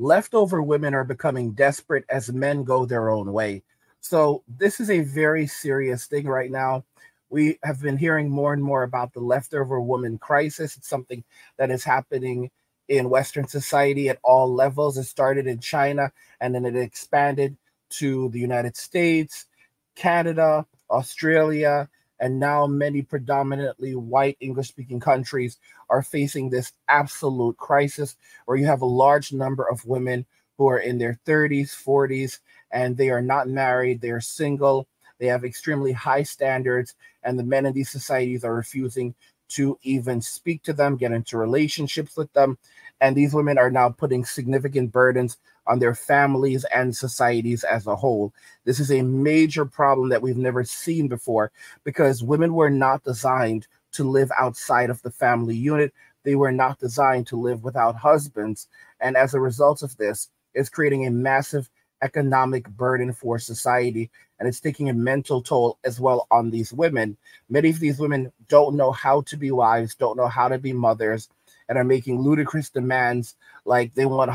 leftover women are becoming desperate as men go their own way. So, this is a very serious thing right now. We have been hearing more and more about the leftover woman crisis. It's something that is happening in Western society at all levels. It started in China and then it expanded to the United States, Canada, Australia, and now many predominantly white English speaking countries are facing this absolute crisis where you have a large number of women who are in their 30s, 40s, and they are not married, they are single, they have extremely high standards, and the men in these societies are refusing to even speak to them, get into relationships with them. And these women are now putting significant burdens on their families and societies as a whole. This is a major problem that we've never seen before because women were not designed to live outside of the family unit. They were not designed to live without husbands. And as a result of this, it's creating a massive economic burden for society and it's taking a mental toll as well on these women. Many of these women don't know how to be wives, don't know how to be mothers, and are making ludicrous demands like they want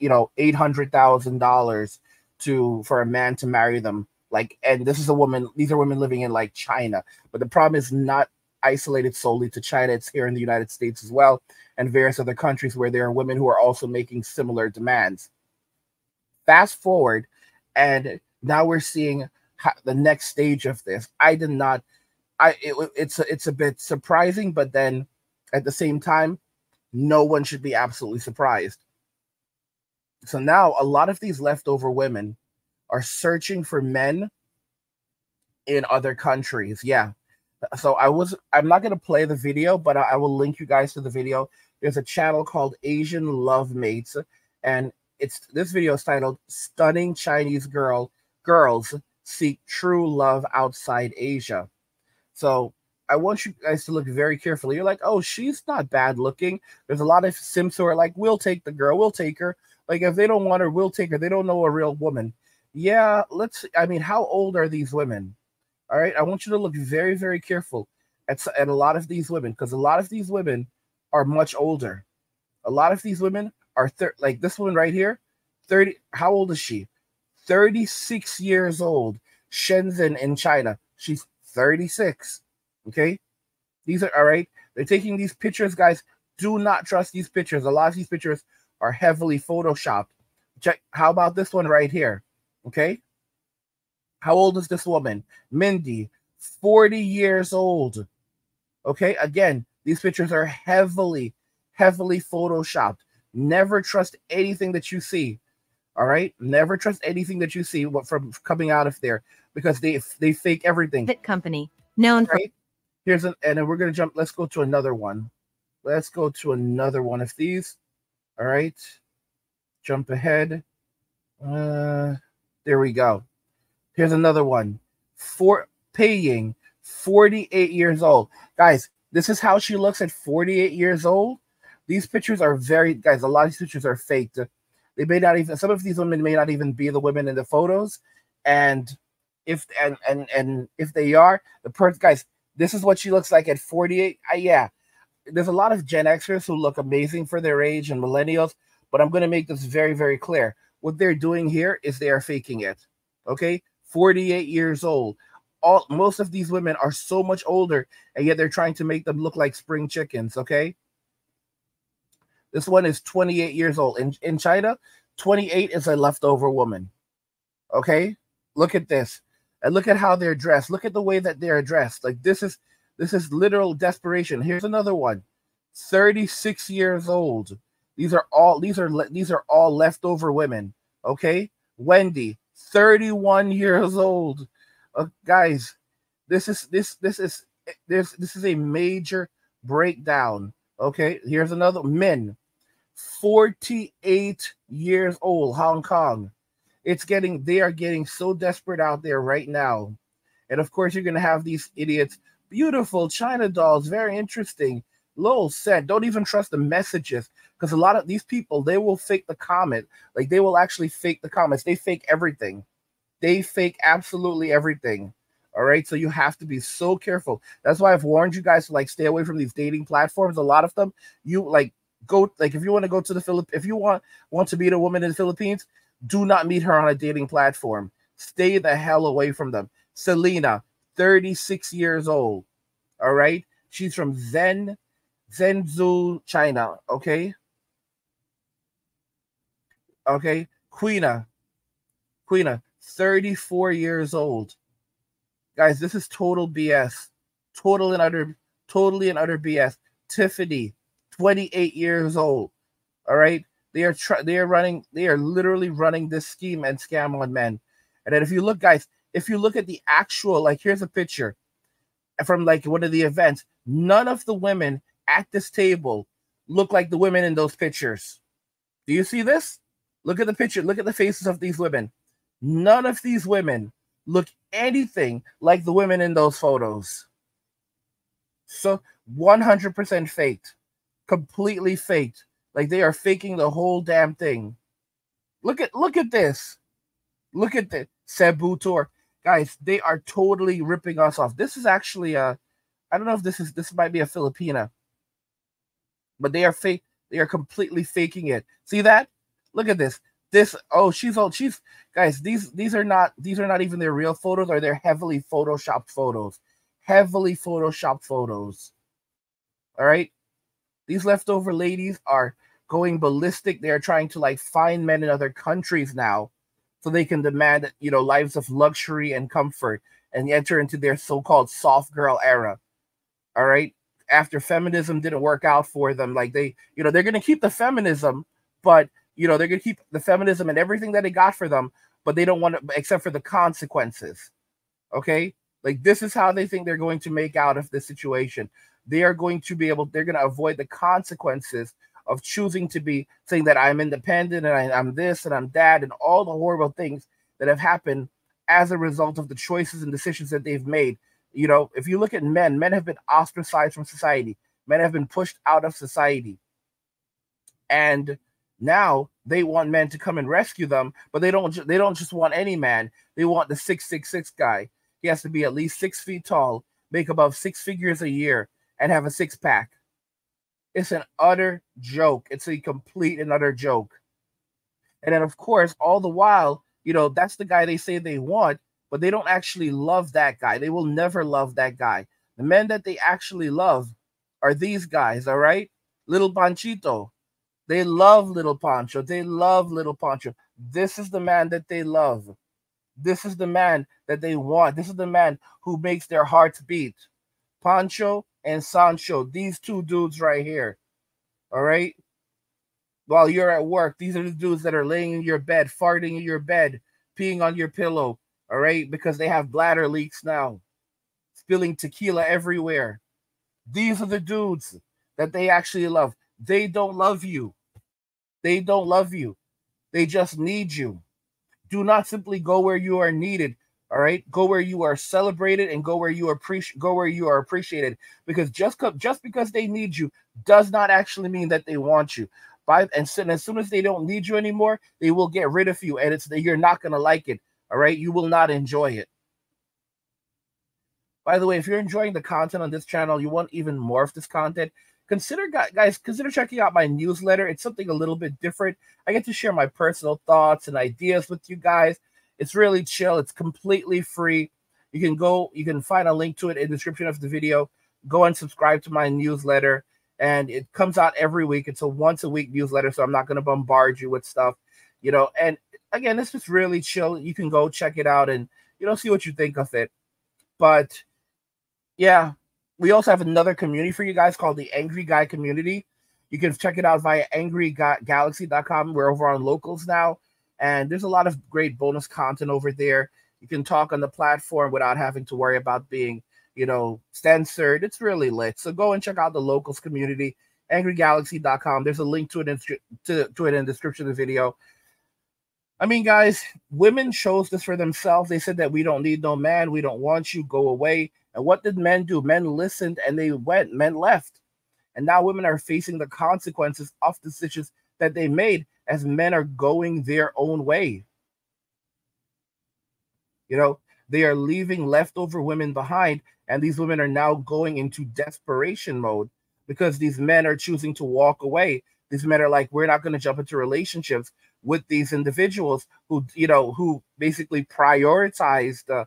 you know eight hundred thousand dollars to for a man to marry them. Like, and this is a woman. These are women living in like China, but the problem is not isolated solely to China. It's here in the United States as well, and various other countries where there are women who are also making similar demands. Fast forward, and now we're seeing how, the next stage of this. I did not. I it, it's a, it's a bit surprising, but then at the same time, no one should be absolutely surprised so now a lot of these leftover women are searching for men in other countries. Yeah. So I was I'm not gonna play the video, but I, I will link you guys to the video. There's a channel called Asian Love Mates, and it's this video is titled Stunning Chinese Girl Girls Seek True Love Outside Asia. So I want you guys to look very carefully. You're like, oh, she's not bad looking. There's a lot of simps who are like, we'll take the girl, we'll take her. Like if they don't want her, we'll take her. They don't know a real woman. Yeah, let's. I mean, how old are these women? All right, I want you to look very, very careful at at a lot of these women because a lot of these women are much older. A lot of these women are thir- like this one right here, thirty. How old is she? Thirty six years old. Shenzhen in China. She's thirty six. Okay, these are all right. They're taking these pictures, guys. Do not trust these pictures. A lot of these pictures are heavily photoshopped. Check how about this one right here? Okay. How old is this woman? Mindy, 40 years old. Okay, again, these pictures are heavily, heavily photoshopped. Never trust anything that you see. All right, never trust anything that you see from coming out of there because they they fake everything. Company known right? Here's an and then we're gonna jump. Let's go to another one. Let's go to another one of these. All right. Jump ahead. Uh, there we go. Here's another one. For paying 48 years old. Guys, this is how she looks at 48 years old. These pictures are very guys, a lot of these pictures are faked. They may not even some of these women may not even be the women in the photos. And if and and and if they are, the person guys, this is what she looks like at 48. Uh, yeah, there's a lot of Gen Xers who look amazing for their age and millennials, but I'm going to make this very, very clear. What they're doing here is they are faking it. Okay, 48 years old. All most of these women are so much older, and yet they're trying to make them look like spring chickens. Okay, this one is 28 years old. In in China, 28 is a leftover woman. Okay, look at this, and look at how they're dressed. Look at the way that they're dressed. Like this is this is literal desperation. Here's another one. 36 years old. These are all these are these are all leftover women. Okay? Wendy, 31 years old. Uh, guys, this is this this is this this is a major breakdown. Okay? Here's another men. 48 years old, Hong Kong. It's getting they are getting so desperate out there right now. And of course, you're gonna have these idiots beautiful China dolls, very interesting. Little said, Don't even trust the messages because a lot of these people they will fake the comment. Like they will actually fake the comments. They fake everything. They fake absolutely everything. All right. So you have to be so careful. That's why I've warned you guys to like stay away from these dating platforms. A lot of them, you like go like if you want to go to the Philip if you want want to meet a woman in the Philippines, do not meet her on a dating platform. Stay the hell away from them. Selena, 36 years old. All right. She's from Zen, Zenzhou, China. Okay. Okay. Queena, Queena, 34 years old. Guys, this is total BS. Total and utter, totally and utter BS. Tiffany, 28 years old. All right. They are tr- they are running, they are literally running this scheme and scam on men. And then if you look, guys, if you look at the actual, like here's a picture from like one of the events, none of the women at this table look like the women in those pictures. Do you see this? Look at the picture. Look at the faces of these women. None of these women look anything like the women in those photos. So 100% faked, completely faked. Like they are faking the whole damn thing. Look at look at this. Look at the Cebu tour. Guys, they are totally ripping us off. This is actually a I don't know if this is this might be a Filipina. But they are fake they are completely faking it. See that? Look at this. This oh she's old. She's guys, these these are not these are not even their real photos, or they're heavily photoshopped photos. Heavily photoshopped photos. All right. These leftover ladies are going ballistic. They are trying to like find men in other countries now so they can demand, you know, lives of luxury and comfort and enter into their so-called soft girl era. All right. After feminism didn't work out for them, like they, you know, they're gonna keep the feminism, but you know, they're gonna keep the feminism and everything that they got for them, but they don't want to except for the consequences. Okay. Like this is how they think they're going to make out of this situation they are going to be able, they're going to avoid the consequences of choosing to be saying that I'm independent and I, am this and I'm that and all the horrible things that have happened as a result of the choices and decisions that they've made. You know, if you look at men, men have been ostracized from society, men have been pushed out of society. And now they want men to come and rescue them, but they don't. They don't just want any man. They want the six six six guy. He has to be at least six feet tall, make above six figures a year, and have a six pack. It's an utter joke. It's a complete and utter joke. And then, of course, all the while, you know, that's the guy they say they want, but they don't actually love that guy. They will never love that guy. The men that they actually love are these guys, all right? Little Panchito. They love Little Pancho. They love Little Pancho. This is the man that they love. This is the man that they want. This is the man who makes their hearts beat. Pancho and Sancho, these two dudes right here. All right. While you're at work, these are the dudes that are laying in your bed, farting in your bed, peeing on your pillow. All right. Because they have bladder leaks now, spilling tequila everywhere. These are the dudes that they actually love. They don't love you. They don't love you. They just need you. Do not simply go where you are needed. All right, go where you are celebrated and go where you appreciate go where you are appreciated because just co- just because they need you does not actually mean that they want you. By and, so, and as soon as they don't need you anymore, they will get rid of you, and it's you're not gonna like it. All right, you will not enjoy it. By the way, if you're enjoying the content on this channel, you want even more of this content, consider guys consider checking out my newsletter. It's something a little bit different. I get to share my personal thoughts and ideas with you guys it's really chill. It's completely free. You can go, you can find a link to it in the description of the video. Go and subscribe to my newsletter. And it comes out every week. It's a once a week newsletter, so I'm not going to bombard you with stuff, you know. And again, it's just really chill. You can go check it out and you know see what you think of it. But yeah, we also have another community for you guys called the Angry Guy Community. You can check it out via angrygalaxy.com. We're over on locals now. And there's a lot of great bonus content over there. You can talk on the platform without having to worry about being, you know, censored. It's really lit. So go and check out the locals community, angrygalaxy.com. There's a link to it in, to, to it in the description of the video. I mean, guys, women chose this for themselves. They said that we don't need no man. We don't want you. Go away. And what did men do? Men listened and they went. Men left. And now women are facing the consequences of decisions that they made as men are going their own way. You know, they are leaving leftover women behind, and these women are now going into desperation mode because these men are choosing to walk away These men are like, we're not going to jump into relationships with these individuals who, you know, who basically prioritized, uh,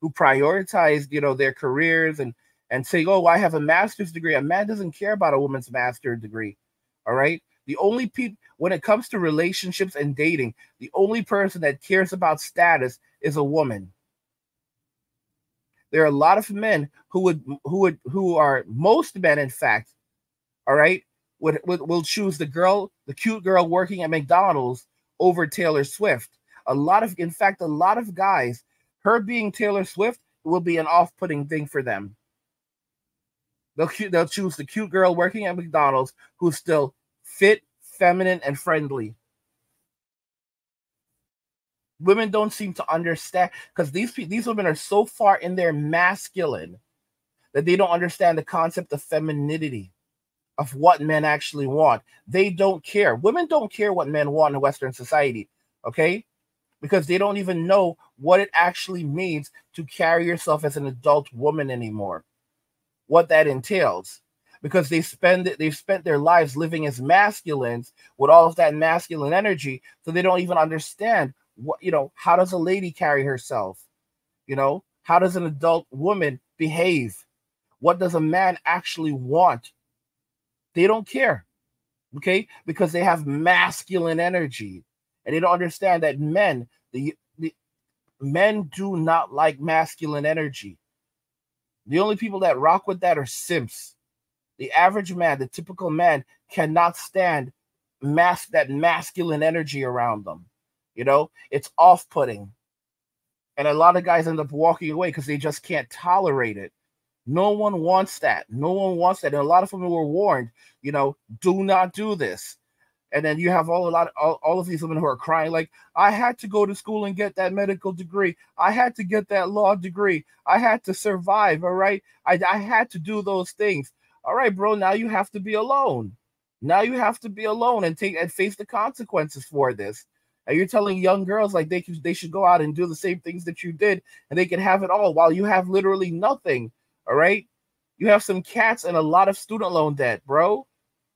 who prioritized, you know, their careers and and say, oh, I have a master's degree. A man doesn't care about a woman's master's degree. All right. The only people, when it comes to relationships and dating, the only person that cares about status is a woman. There are a lot of men who would, who would, who are most men, in fact, all right, would, would will choose the girl, the cute girl working at McDonald's over Taylor Swift. A lot of, in fact, a lot of guys, her being Taylor Swift will be an off-putting thing for them. They'll they'll choose the cute girl working at McDonald's who's still fit, feminine, and friendly. Women don't seem to understand because these these women are so far in their masculine that they don't understand the concept of femininity of what men actually want. They don't care. Women don't care what men want in Western society, okay? Because they don't even know what it actually means to carry yourself as an adult woman anymore. What that entails. Because they spend they've spent their lives living as masculines with all of that masculine energy, so they don't even understand what you know, how does a lady carry herself? You know, how does an adult woman behave? What does a man actually want they don't care. Okay? Because they have masculine energy. And they don't understand that men, the, the men do not like masculine energy. The only people that rock with that are simps. The average man, the typical man, cannot stand mask that masculine energy around them. You know, it's off-putting. And a lot of guys end up walking away because they just can't tolerate it. No one wants that. No one wants that. And a lot of them were warned, you know, do not do this. And then you have all a lot of, all, all of these women who are crying, like, I had to go to school and get that medical degree. I had to get that law degree. I had to survive. All right. I, I had to do those things. All right, bro. Now you have to be alone. Now you have to be alone and take and face the consequences for this. And you're telling young girls like they they should go out and do the same things that you did and they can have it all while you have literally nothing. All right. You have some cats and a lot of student loan debt, bro.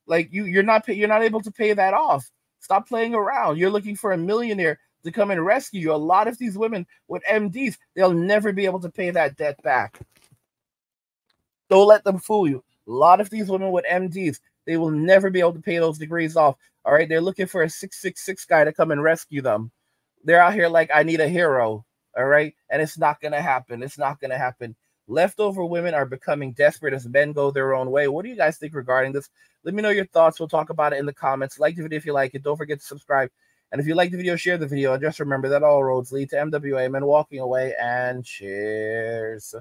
Like you, you're not you're not able to pay that off. Stop playing around. You're looking for a millionaire to come and rescue you. A lot of these women with MDs, they'll never be able to pay that debt back. Don't let them fool you. A lot of these women with MDs, they will never be able to pay those degrees off. All right, they're looking for a 666 guy to come and rescue them. They're out here like, I need a hero. All right, and it's not gonna happen. It's not gonna happen. Leftover women are becoming desperate as men go their own way. What do you guys think regarding this? Let me know your thoughts. We'll talk about it in the comments. Like the video if you like it. Don't forget to subscribe. And if you like the video, share the video. And just remember that all roads lead to MWA men walking away. And cheers.